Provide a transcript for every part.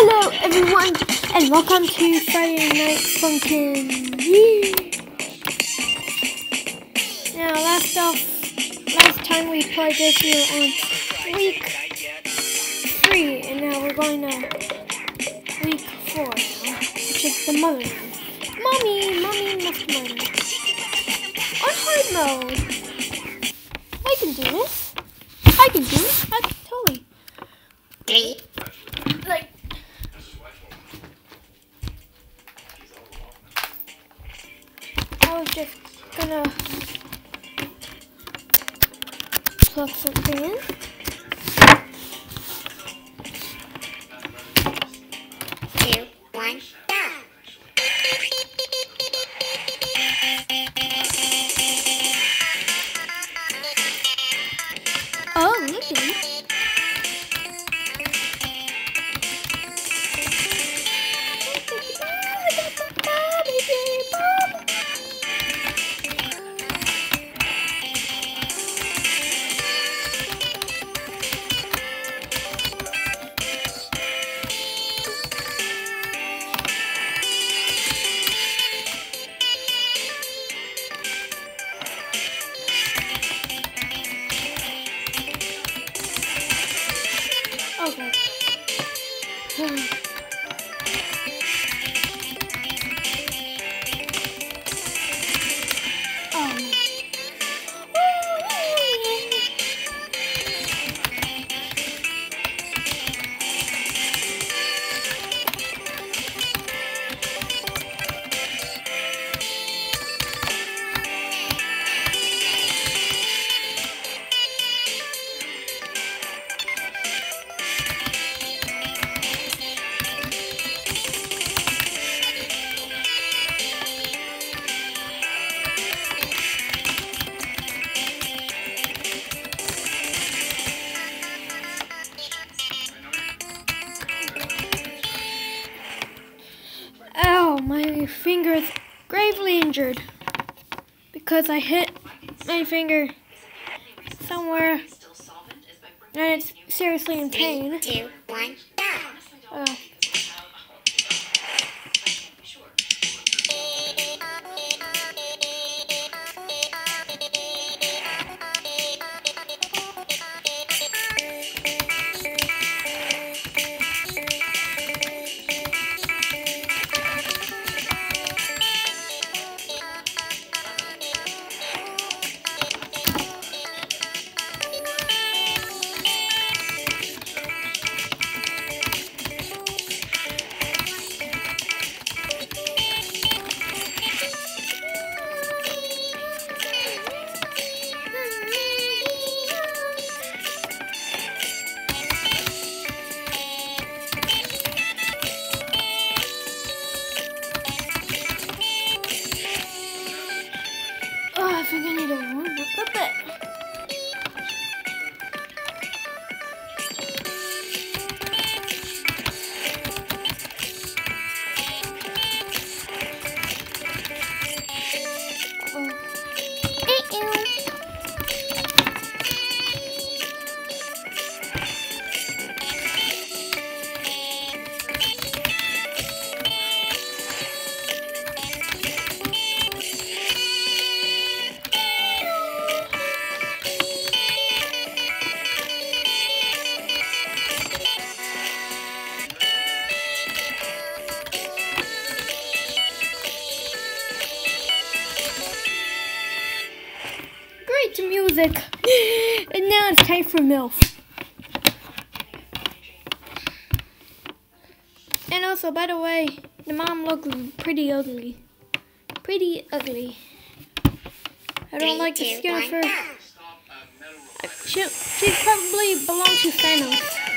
Hello everyone and welcome to Friday Night Funkin'. Now last off, last time we played this we were on week three and now we're going to week four now, which is the mother mode. Mommy, mommy must murder. On hard mode. I can do this. I can do it. I can totally. I was just gonna plug something in. Because I hit my finger somewhere and it's seriously in pain. Three, two, one, MILF. And also, by the way, the mom looks pretty ugly. Pretty ugly. I don't Three, like the skin of her. She, she probably belongs to Thanos.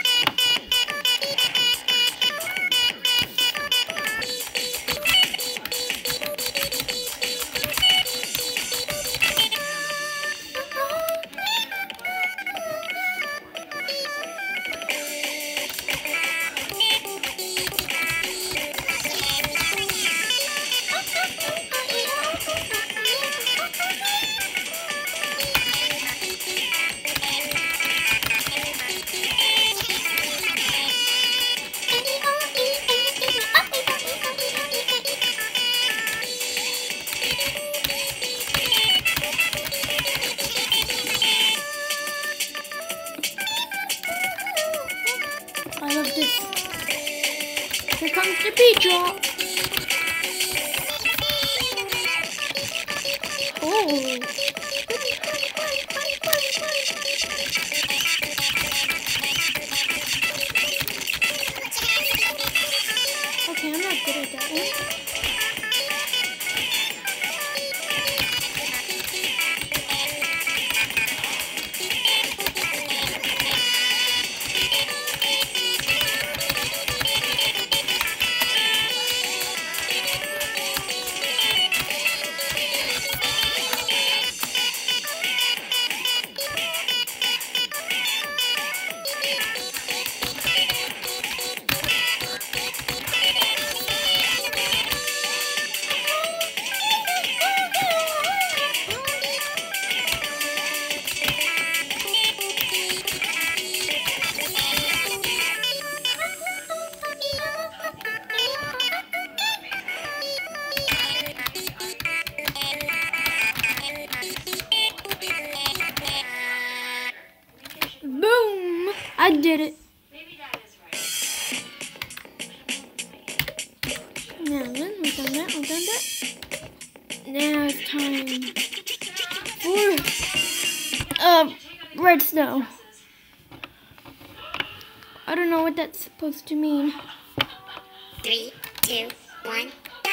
Red snow. I don't know what that's supposed to mean. Three, two, one, go.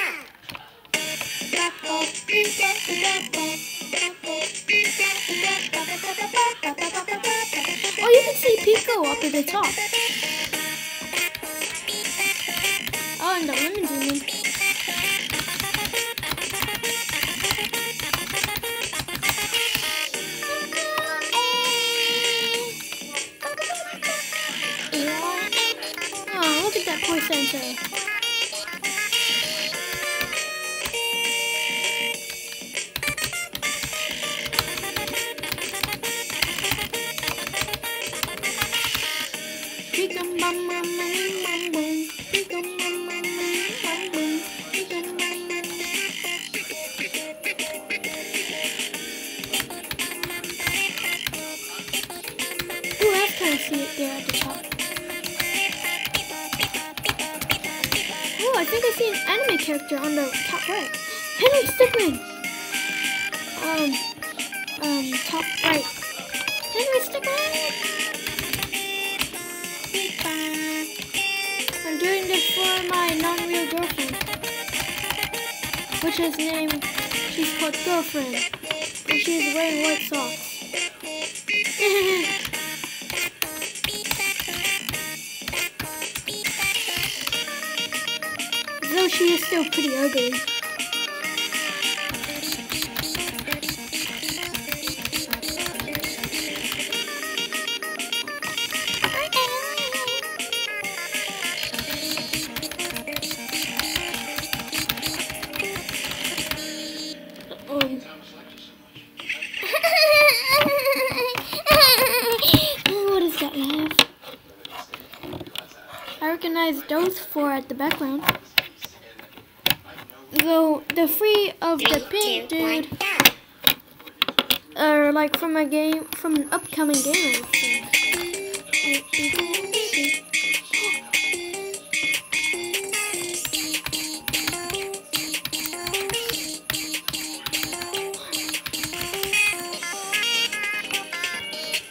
Oh, you can see Pico up at the top. Oh, and the lemon demon. Poor top right. Henry Stickmin. I'm doing this for my non-real girlfriend, which is named, she's called Girlfriend, and she's wearing white socks. Though she is still pretty ugly. Four at the background. Though the three of the pink dude are like from a game, from an upcoming game.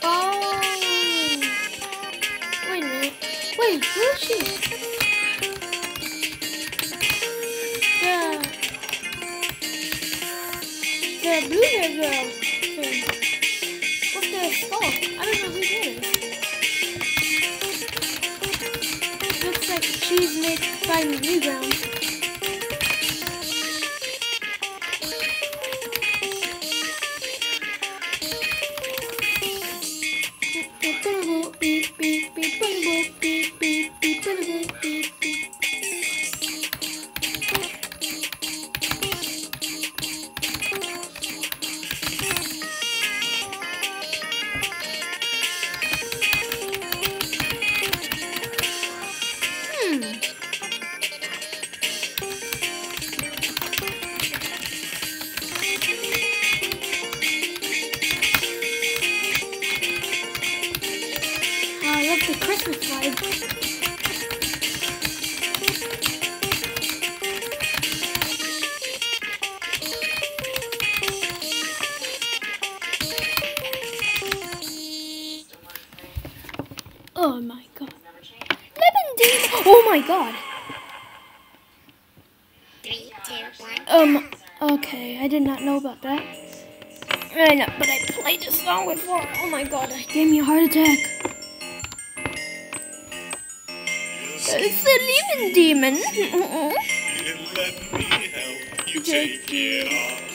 Oh. Wait a minute. Wait, who is she? Made by Newgrounds. Hmm. God. Three, two, one. Um, okay, I did not know about that. I know, but I played this song before. Oh my god, it gave me a heart attack. It's a demon demon. Let me help you take it off.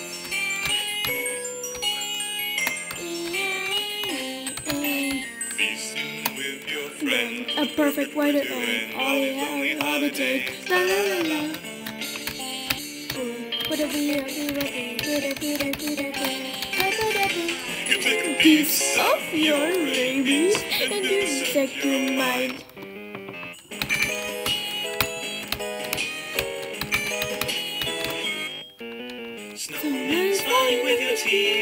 Your a perfect to end all you have all to take. La la la la. You take a Piece of your rabies and you insect your mind. Snowman's flying with your teeth.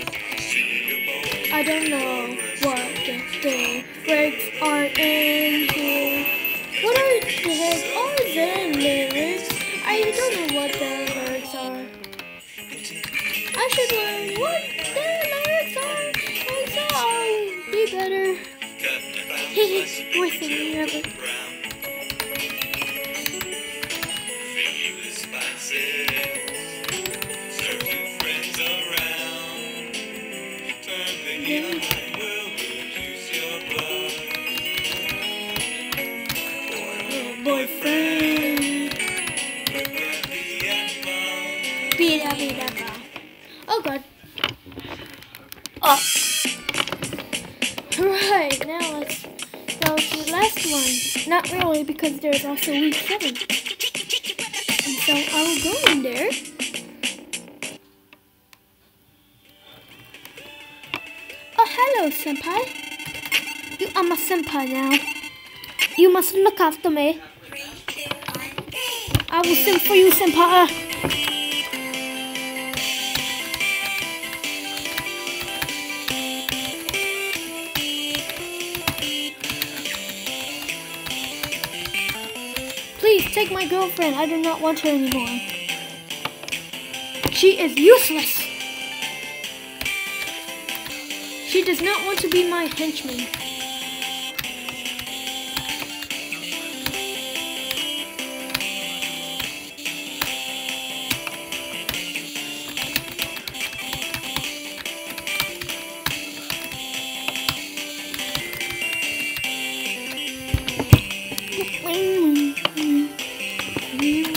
I don't know what the lyrics are in here. What are the heck are the lyrics? I don't know what the lyrics are. I should learn what the lyrics are, and so I'll be better. Worst thing ever. Beat up, beat up. Oh god. Oh. Right, now let's go to the last one. Not really, because there's also week seven. And so I will go in there. Oh, hello, senpai. You are my senpai now. You must look after me. Three, two, one, go. I will sing for you, senpai. Take my girlfriend. I do not want her anymore. She is useless. She does not want to be my henchman. Um,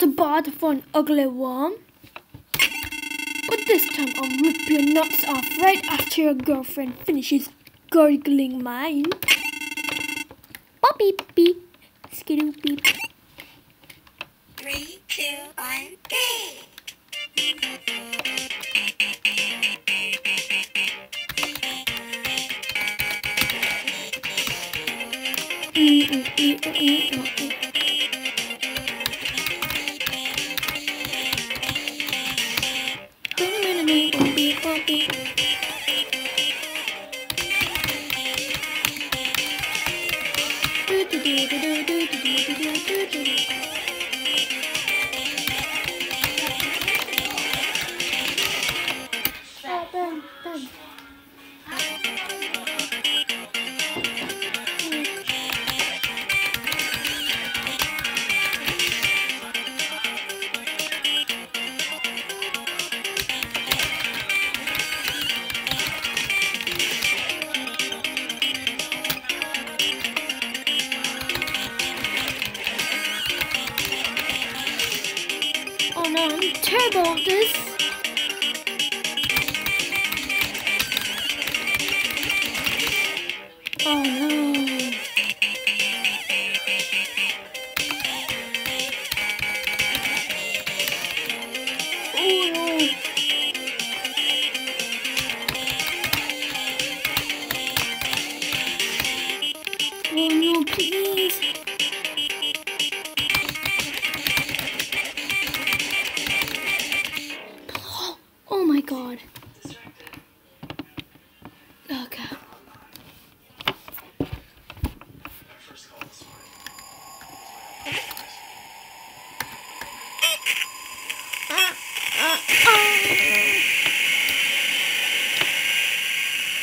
not bad for an ugly worm. But this time I'll rip your nuts off right after your girlfriend finishes gurgling mine. Boppy beep, skidoo beep. Three, two, one, go. Mm, mm, mm, mm, mm, mm, mm. 嗯嗯嗯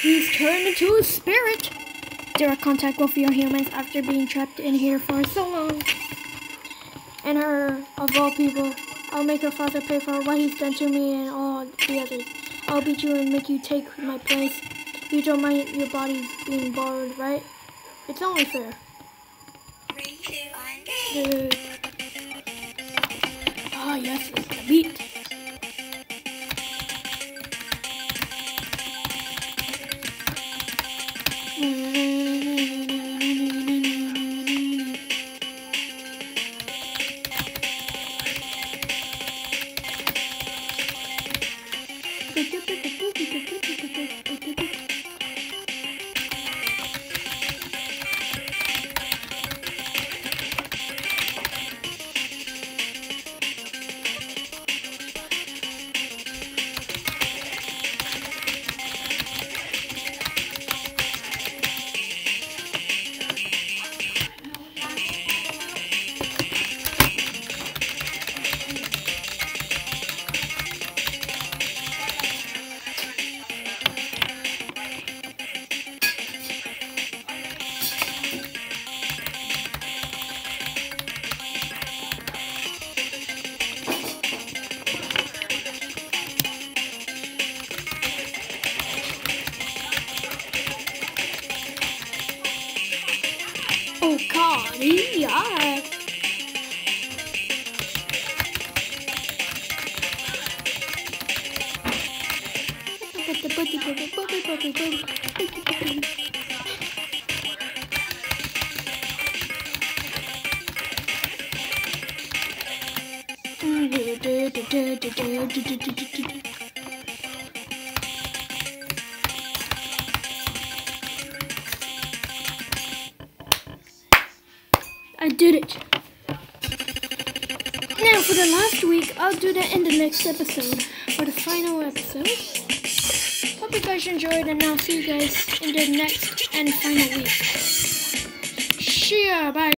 He's turned into a spirit. Direct contact with your humans after being trapped in here for so long. And her, of all people, I'll make her father pay for what he's done to me and all the others. I'll beat you and make you take my place. You don't mind your body being borrowed, right? It's only fair. Three, two, one, Ah, yes, it's the beat. I did it. Now for the last week, I'll do that in the next episode. For the final episode. You guys enjoyed and I'll see you guys in the next and final week. Ya, bye.